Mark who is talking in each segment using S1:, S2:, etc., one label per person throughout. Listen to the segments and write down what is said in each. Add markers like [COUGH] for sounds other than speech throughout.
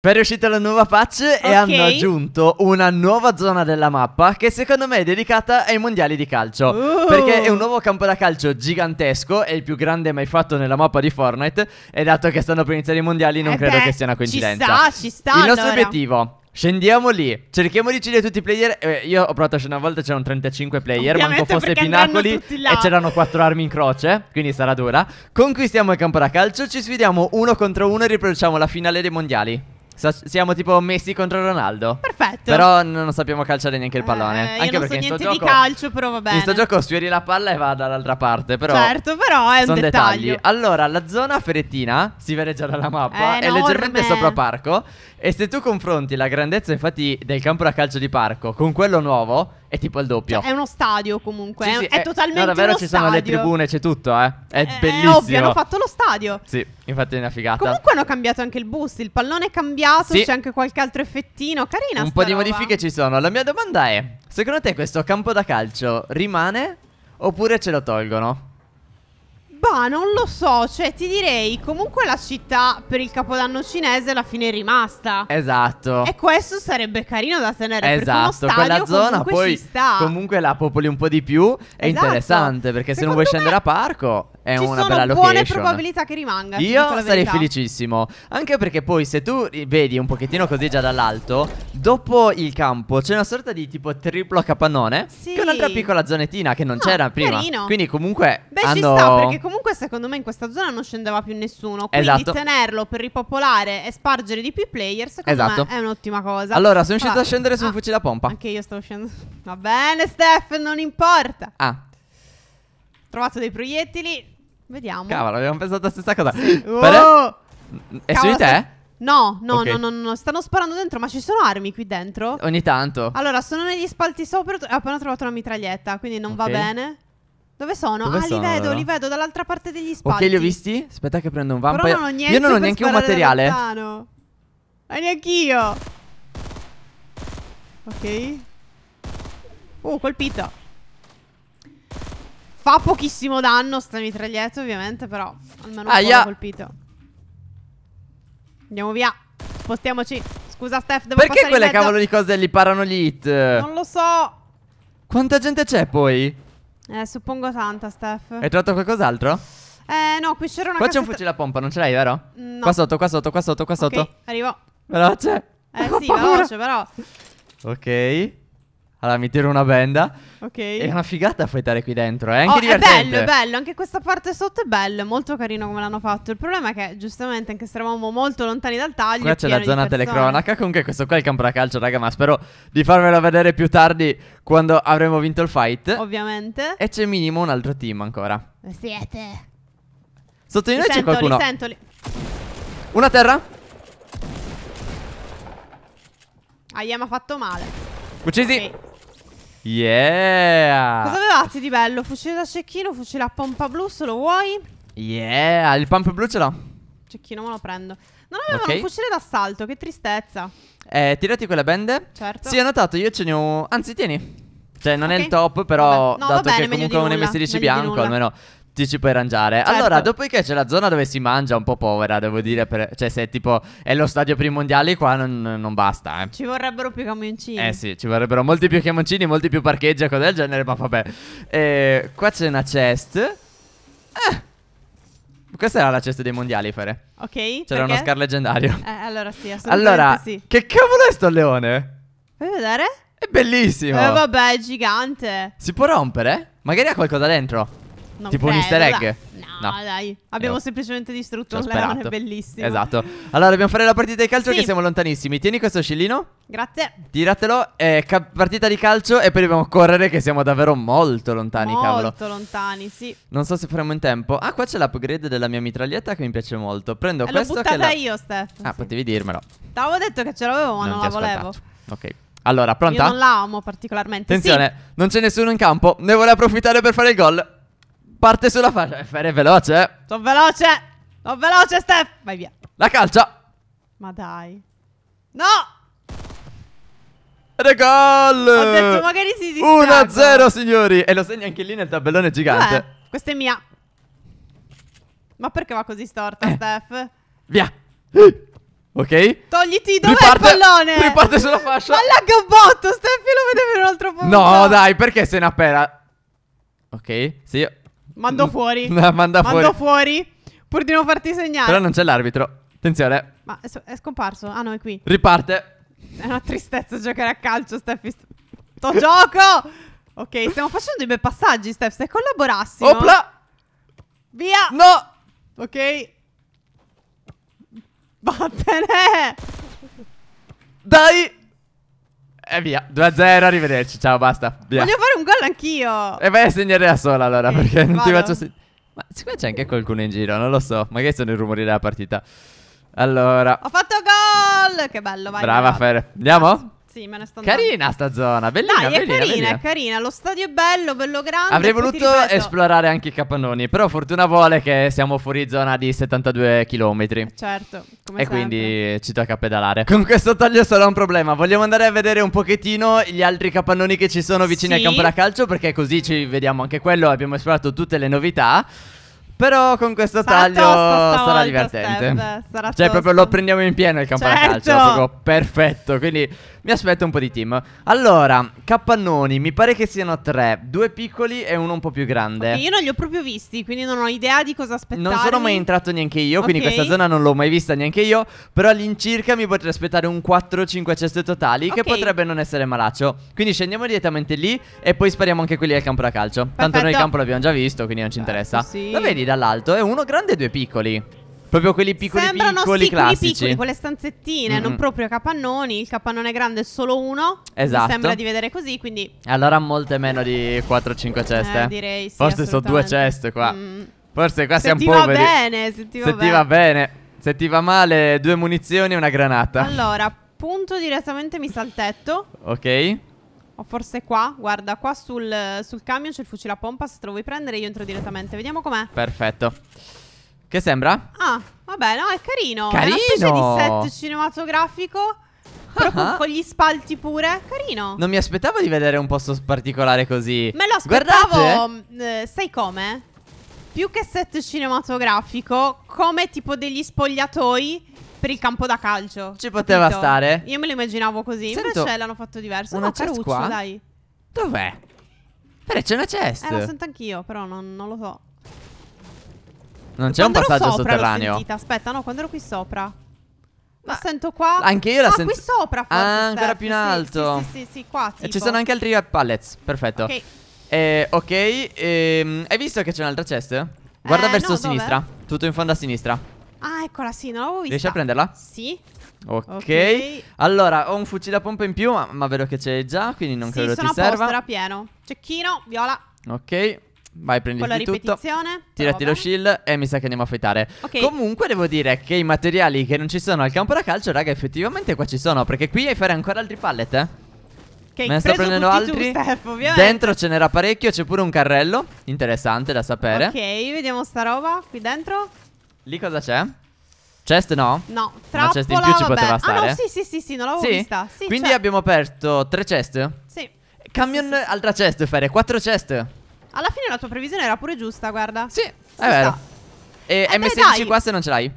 S1: È uscita la nuova patch e
S2: Ok.
S1: hanno aggiunto una nuova zona della mappa che secondo me è dedicata ai mondiali di calcio.
S2: Uh.
S1: Perché è un nuovo campo da calcio gigantesco, è il più grande mai fatto nella mappa di Fortnite e dato che stanno per iniziare i mondiali non
S2: Eh
S1: credo
S2: beh,
S1: che sia una
S2: ci
S1: coincidenza.
S2: sta, ci sta,
S1: Il nostro
S2: allora.
S1: obiettivo Scendiamo lì, cerchiamo di uccidere tutti i player. eh, io ho provato a scendere una volta, c'erano 35 player, manco
S2: Ovviamente
S1: fosse
S2: perché andranno
S1: pinacoli. E c'erano 4 armi in croce, quindi sarà dura. Conquistiamo il campo da calcio, ci sfidiamo uno contro uno e riproduciamo la finale dei mondiali. Siamo tipo Messi contro Ronaldo.
S2: Perfetto.
S1: Però non sappiamo calciare neanche il pallone.
S2: Eh, io
S1: Anche
S2: non
S1: perché
S2: so
S1: in sto
S2: niente
S1: gioco
S2: di calcio, però va bene.
S1: In sto gioco sfiori la palla e va dall'altra parte. Però
S2: Certo, però è un
S1: sono
S2: dettaglio.
S1: dettagli. Allora, la zona ferettina si vede già dalla mappa.
S2: È
S1: è leggermente sopra parco. E se tu confronti la grandezza, infatti, del campo da calcio di parco con quello nuovo, è tipo il doppio.
S2: Cioè, è uno stadio comunque.
S1: Sì,
S2: è,
S1: sì,
S2: è totalmente
S1: No, davvero ci sono le
S2: stadio.
S1: tribune, c'è tutto, eh. È
S2: Eh,
S1: bellissimo.
S2: È ovvio, hanno fatto lo stadio.
S1: Sì, infatti è una figata.
S2: Comunque hanno cambiato anche il boost. Il pallone è cambiato.
S1: Sì.
S2: C'è anche qualche altro effettino. Carina.
S1: Un po' di
S2: roba.
S1: modifiche ci sono. La mia domanda è: secondo te questo campo da calcio rimane oppure ce lo tolgono?
S2: Bah, non lo so. Cioè, ti direi. Comunque la città per il capodanno cinese alla fine è rimasta.
S1: Esatto.
S2: E questo sarebbe carino da tenere.
S1: Esatto,
S2: perché
S1: quella zona poi comunque la popoli un po' di più. È
S2: Esatto.
S1: interessante perché se non vuoi
S2: Secondo
S1: scendere a parco è
S2: Ci
S1: una
S2: sono
S1: bella
S2: buone
S1: location.
S2: probabilità che rimanga.
S1: Io sarei felicissimo. Anche perché poi se tu vedi un pochettino così già dall'alto, dopo il campo c'è una sorta di tipo triplo capannone.
S2: Sì.
S1: Che è un'altra piccola zonetina che non
S2: Ah,
S1: c'era prima.
S2: carino.
S1: Quindi comunque
S2: Beh, ci
S1: hanno...
S2: sta perché comunque secondo me in questa zona non scendeva più nessuno. Quindi
S1: Esatto.
S2: tenerlo per ripopolare e spargere di più player, secondo
S1: Esatto.
S2: me è un'ottima cosa.
S1: Allora, sono riuscito
S2: Allora,
S1: a scendere su un
S2: ah,
S1: fucile a pompa.
S2: Anche io stavo scendendo. Va bene, Steph, non importa.
S1: Ah,
S2: Trovato dei proiettili. Vediamo.
S1: cavolo, avevamo pensato la stessa cosa.
S2: Oh!
S1: Per- È su di te?
S2: No, no,
S1: Ok.
S2: no, no, no, stanno sparando dentro, ma ci sono armi qui dentro?
S1: Ogni tanto.
S2: Allora, sono negli spalti sopra. Ho appena trovato una mitraglietta, quindi non va
S1: Ok.
S2: bene. Dove sono?
S1: Dove
S2: ah,
S1: sono
S2: li vedo,
S1: loro?
S2: li vedo dall'altra parte degli spalti.
S1: Ok, li ho visti? Aspetta che prendo un
S2: Però
S1: vampire.
S2: non ho niente
S1: Io non ho neanche un materiale.
S2: lontano. Ma neanch'io. Ok. Uh, colpito. Fa pochissimo danno sta mitraglietta, ovviamente, però almeno un po'
S1: Aia.
S2: colpito. Andiamo via. Spostiamoci. Scusa, Steph, devo
S1: Perché quelle cavolo di cose li parano gli hit?
S2: Non lo so.
S1: Quanta gente c'è poi?
S2: Eh, suppongo tanta, Steph.
S1: Hai trovato qualcos'altro?
S2: Eh, no, qui c'era una
S1: Qua c'è un fucile a pompa, non ce l'hai, vero?
S2: No.
S1: Qua sotto, qua sotto, qua sotto, qua sotto.
S2: Ok, arrivo.
S1: Veloce.
S2: Eh [LAUGHS]
S1: Ho
S2: sì,
S1: paura.
S2: veloce, però.
S1: Ok. Allora mi tiro una benda.
S2: Ok.
S1: È una figata fightare qui dentro, è anche
S2: Oh, è
S1: divertente.
S2: bello, è bello, anche questa parte sotto è bella, è molto carino come l'hanno fatto. Il problema è che giustamente anche se eravamo molto lontani dal taglio
S1: Qua
S2: è
S1: c'è la zona telecronaca. Comunque, questo qua è il campo da calcio, raga. Ma spero di farvelo vedere più tardi quando avremo vinto il fight.
S2: Ovviamente.
S1: E c'è minimo un altro team ancora.
S2: Eh, Siete.
S1: Sotto di noi c'è qualcuno.
S2: li sento, li-
S1: Una terra.
S2: Aia, mi ha fatto male.
S1: Uccisi.
S2: Ok.
S1: Yeah.
S2: Cosa avevate di bello? Fucile da cecchino, fucile a pompa blu, se lo vuoi?
S1: Yeah. Il pump blu ce l'ho.
S2: Cecchino me lo prendo. Non avevano
S1: Ok.
S2: un fucile d'assalto, che tristezza.
S1: Eh, tirati quelle bende.
S2: Certo.
S1: Sì, ho notato, io ce ne ho. Anzi, tieni. Cioè, non è
S2: Ok.
S1: il top, però.
S2: No,
S1: dato
S2: bene,
S1: che comunque ho un
S2: nulla,
S1: M16
S2: meglio di
S1: bianco, almeno ci puoi arrangiare.
S2: Certo.
S1: Allora, dopodiché c'è la zona dove si mangia, un po' povera, devo dire. per- Cioè, se tipo è lo stadio per i mondiali, qua non, non basta, eh.
S2: Ci vorrebbero più camioncini.
S1: Eh sì, ci vorrebbero molti più chiamoncini, molti più parcheggi e cose del genere, ma vabbè. Eh, qua c'è una chest. Eh. Questa era la chest dei mondiali, Fere.
S2: Ok.
S1: C'era uno scar leggendario.
S2: Eh, allora sì, assolutamente
S1: Allora,
S2: sì.
S1: che cavolo è sto leone?
S2: Vuoi vedere?
S1: È bellissimo.
S2: Eh vabbè, è gigante.
S1: Si può rompere? Magari ha qualcosa dentro.
S2: Non
S1: Tipo un
S2: credo,
S1: easter egg?
S2: No,
S1: No.
S2: dai. Abbiamo
S1: Io-
S2: semplicemente distrutto un leone bellissimo.
S1: Esatto. Allora dobbiamo fare la partita di calcio
S2: Sì.
S1: che siamo lontanissimi. Tieni questo scillino.
S2: Grazie.
S1: Tiratelo. eh, partita di calcio e poi dobbiamo correre che siamo davvero molto lontani, cavolo.
S2: Molto lontani, sì.
S1: Non so se faremo in tempo. Ah, qua c'è l'upgrade della mia mitraglietta che mi piace molto. Prendo
S2: E l'ho
S1: questo che
S2: buttata
S1: la...
S2: io, Steph.
S1: Ah,
S2: Sì.
S1: potevi dirmelo.
S2: T'avevo detto che ce l'avevo, ma non,
S1: ti
S2: la volevo.
S1: Ok. Allora, pronta?
S2: Io non la amo particolarmente.
S1: Attenzione, non c'è nessuno in campo. Ne vuole approfittare per fare il gol. Parte sulla fascia. Eh, Fare veloce. eh.
S2: Sono veloce. Sono veloce, Steph. Vai via.
S1: La calcia.
S2: Ma dai. No!
S1: Ed è gol!
S2: Ho detto magari si distraggono.
S1: 1-0 signori E lo segna anche lì nel tabellone gigante
S2: Vabbè, questa è mia. Ma perché va così storta,
S1: Eh.
S2: Steph?
S1: Via Ok?
S2: Togliti, dov'è
S1: Riparte-
S2: il pallone?
S1: riparte sulla fascia.
S2: Ma lagga botto, Steffi lo vedevo in un altro punto.
S1: No, dai, perché sei una pera? Ok, sì.
S2: Mando [LAUGHS] fuori.
S1: No, manda
S2: Mando
S1: fuori.
S2: fuori. Pur di non farti segnare.
S1: Però non c'è l'arbitro. Attenzione.
S2: Ma è, è scomparso. Ah, no, è qui.
S1: Riparte.
S2: È una tristezza giocare a calcio, Steffi. Sto [LAUGHS] gioco! Ok, stiamo facendo i bei passaggi, Steph. Se collaborassimo.
S1: Opla.
S2: Via!
S1: No.
S2: Ok. Vattene!
S1: Dai. E via. 2-0, arrivederci. Ciao, basta. Via.
S2: Voglio fare un gol anch'io.
S1: E vai a segnare da sola allora,
S2: Ok,
S1: perché non ti
S2: vado.
S1: faccio se- Ma secondo me c'è anche qualcuno in giro, non lo so. Magari sono i rumori della partita. Allora.
S2: Ho fatto gol! Che bello, vai.
S1: Brava. Fere. Andiamo?
S2: Sì, me ne sto andando.
S1: Carina sta zona, bellina,
S2: Dai, è
S1: bellina,
S2: carina,
S1: bellina.
S2: è carina. Lo stadio è bello, bello grande.
S1: Avrei voluto esplorare anche i capannoni, però fortuna vuole che siamo fuori zona di 72 km.
S2: Certo, come
S1: E
S2: sempre.
S1: quindi ci tocca pedalare. Con questo taglio sarà un problema. Vogliamo andare a vedere un pochettino gli altri capannoni che ci sono vicini
S2: Sì.
S1: al campo da calcio, perché così ci vediamo anche quello. Abbiamo esplorato tutte le novità. Però con questo
S2: Sarà
S1: taglio sarà divertente.
S2: Steph, sarà
S1: cioè, proprio
S2: tosta.
S1: lo prendiamo in pieno il campo da
S2: Certo.
S1: calcio. Proprio perfetto. Quindi mi aspetto un po' di team. Allora, capannoni, mi pare che siano tre: due piccoli e uno un po' più grande.
S2: Ok, io non li ho proprio visti, quindi non ho idea di cosa aspettarmi.
S1: Non sono mai entrato neanche io, quindi
S2: Ok.
S1: questa zona non l'ho mai vista neanche io. Però all'incirca mi potrei aspettare un 4-5 ceste totali, che
S2: Ok.
S1: potrebbe non essere malaccio. Quindi scendiamo direttamente lì e poi spariamo anche quelli al campo da calcio. Tanto noi il
S2: Perfetto.
S1: campo l'abbiamo già visto, quindi non ci
S2: Certo,
S1: interessa.
S2: sì.
S1: Lo vedi dall'alto? È uno grande e due piccoli. Proprio quelli piccoli
S2: Sembrano
S1: piccoli
S2: sì, quelli
S1: classici.
S2: piccoli, quelle stanzettine,
S1: Mm-mm.
S2: non proprio capannoni. Il capannone grande è solo uno.
S1: Esatto.
S2: Mi sembra di vedere così, quindi
S1: Allora molte meno di 4-5 ceste.
S2: eh, direi sì.
S1: Forse sono due ceste qua.
S2: Mm.
S1: Forse qua
S2: Se
S1: siamo poveri.
S2: bene, se ti va
S1: Se ti
S2: bene.
S1: va bene. Se ti va male, due munizioni e una granata.
S2: Allora, punto direttamente mi sa il tetto.
S1: Ok.
S2: O forse qua, guarda, qua sul, sul camion c'è il fucile a pompa. Se te lo vuoi prendere, io entro direttamente. Vediamo com'è.
S1: Perfetto. Che sembra?
S2: Ah, vabbè, no, è carino. È
S1: Carino!
S2: una specie di set cinematografico. Però con,
S1: Ah.
S2: con gli spalti pure. Carino.
S1: Non mi aspettavo di vedere un posto particolare così.
S2: Me lo aspettavo. eh, sai come? Più che set cinematografico, come tipo degli spogliatoi per il campo da calcio.
S1: Ci poteva
S2: capito?
S1: stare.
S2: Io me lo immaginavo così.
S1: Sento
S2: invece l'hanno fatto diverso.
S1: una
S2: no,
S1: chest
S2: caruccio,
S1: qua?
S2: dai.
S1: Dov'è? Però c'è una chest.
S2: Eh, lo sento anch'io, però non, non lo so.
S1: non c'è un passaggio sotterraneo.
S2: sentita. Aspetta, no, quando ero qui sopra. La
S1: Ma-
S2: sento qua.
S1: Anche io la
S2: ah,
S1: sento-
S2: qui sopra forse,
S1: Ah, ancora
S2: Steph.
S1: più in
S2: Sì,
S1: alto.
S2: Sì, sì, sì, sì, qua
S1: E ci
S2: tipo.
S1: sono anche altri pallets. Perfetto.
S2: Ok.
S1: Eh, ok. ehm, hai visto che c'è un'altra chest? Guarda
S2: Eh,
S1: verso
S2: no,
S1: sinistra. Tutto in fondo a sinistra.
S2: Eccola, sì, non l'avevo vista.
S1: Riesci a prenderla?
S2: Sì.
S1: Ok. Allora, ho un fucile a pompa in più, ma, ma vedo che c'è già, quindi non
S2: sì,
S1: credo
S2: sono
S1: ti
S2: a posto,
S1: serva.
S2: era pieno. Cecchino, viola,
S1: Ok. Vai,
S2: con la
S1: prenditi tutto.
S2: ripetizione.
S1: Tirati lo shield e mi sa che andiamo a fightare.
S2: Ok.
S1: Comunque devo dire che i materiali che non ci sono al campo da calcio, raga, effettivamente qua ci sono. Perché qui hai fare ancora altri pallet, eh?
S2: Che hai
S1: Me ne sto prendendo altri.
S2: Tu, Steph, ovviamente.
S1: Dentro ce n'era parecchio, c'è pure un carrello. Interessante da sapere.
S2: Ok, vediamo sta roba. Qui dentro?
S1: Lì cosa c'è? Chest no?
S2: No,
S1: Una
S2: trappola,
S1: cesta in più ci
S2: vabbè.
S1: poteva
S2: Ah
S1: stare.
S2: no, sì, sì, sì, sì, non l'avevo
S1: Sì?
S2: vista. Sì,
S1: Quindi
S2: c'è.
S1: abbiamo aperto tre chest.
S2: Sì.
S1: Camion, altra chest, Fere, quattro chest.
S2: Alla fine la tua previsione era pure giusta, guarda.
S1: Sì, è vero.
S2: sta.
S1: E
S2: Eh, dai,
S1: M16
S2: dai.
S1: qua se non ce l'hai?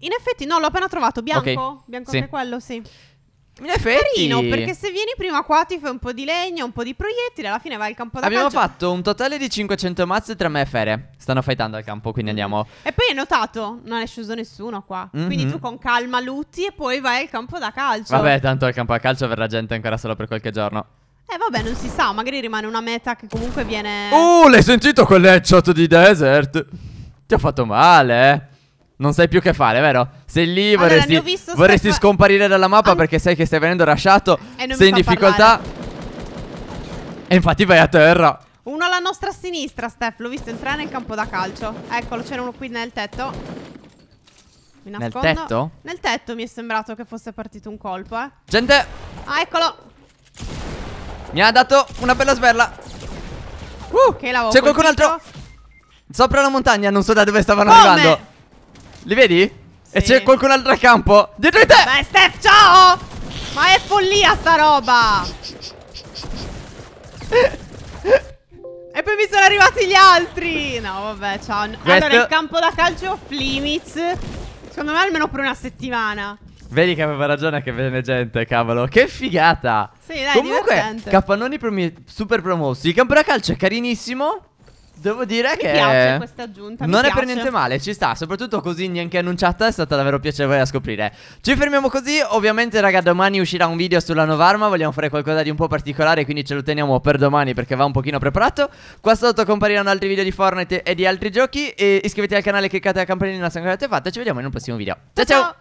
S2: In effetti, no, l'ho appena trovato. Bianco?
S1: Ok,
S2: Bianco
S1: sì.
S2: anche quello, sì.
S1: In effetti
S2: Carino, perché se vieni prima qua ti fai un po' di legno, un po' di proiettili, alla fine vai al campo da
S1: Abbiamo
S2: calcio.
S1: fatto un totale di 500 mazze tra me e Fere. Stanno fightando al campo, quindi andiamo.
S2: E poi hai notato, non è sceso nessuno qua.
S1: Mhm.
S2: Quindi tu con calma lutti e poi vai al campo da calcio.
S1: Vabbè, tanto al campo a calcio verrà gente ancora solo per qualche giorno.
S2: Eh vabbè, non si sa, magari rimane una meta che comunque viene...
S1: Uh, l'hai sentito quell'headshot di Desert? Ti ho fatto male, eh. Non sai più che fare, vero? Sei lì,
S2: Allora,
S1: vorresti,
S2: ho visto
S1: vorresti
S2: Steph-
S1: scomparire dalla mappa
S2: Ah.
S1: perché sai che stai venendo rasciato.
S2: E non
S1: sei in
S2: fa
S1: difficoltà. E infatti vai a terra.
S2: Uno alla nostra sinistra, Steph, l'ho visto entrare nel campo da calcio. Eccolo, c'era uno qui nel tetto. Mi
S1: Nel
S2: nascondo.
S1: tetto?
S2: Nel tetto mi è sembrato che fosse partito un colpo, eh.
S1: Gente,
S2: Ah, eccolo.
S1: mi ha dato una bella sberla. Uh, c'è qualcun altro sopra la montagna, non so da dove stavano
S2: Come?
S1: arrivando. Li vedi? E
S2: Sì.
S1: c'è qualcun altro a campo. Dietro di te!
S2: Beh, Steph, ciao! Ma è follia sta roba! e poi mi sono arrivati gli altri! No, vabbè, ciao.
S1: Questo-
S2: Allora, il campo da calcio off limits. Secondo me almeno per una settimana.
S1: Vedi che aveva ragione che bene gente, cavolo. Che figata.
S2: Sì, dai,
S1: Comunque,
S2: divertente.
S1: capannoni super promossi. Il campo da calcio è carinissimo. Devo dire
S2: Mi
S1: che
S2: piace questa aggiunta, mi
S1: non è per
S2: piace.
S1: niente male, ci sta, soprattutto così neanche annunciata è stata davvero piacevole da scoprire. Ci fermiamo così, ovviamente raga domani uscirà un video sulla nuova arma, vogliamo fare qualcosa di un po' particolare, quindi ce lo teniamo per domani perché va un pochino preparato. Qua sotto compariranno altri video di Fortnite e di altri giochi e iscrivetevi al canale, cliccate la campanellina se non l'avete fatto e ci vediamo in un prossimo video. ciao! ciao.
S2: ciao.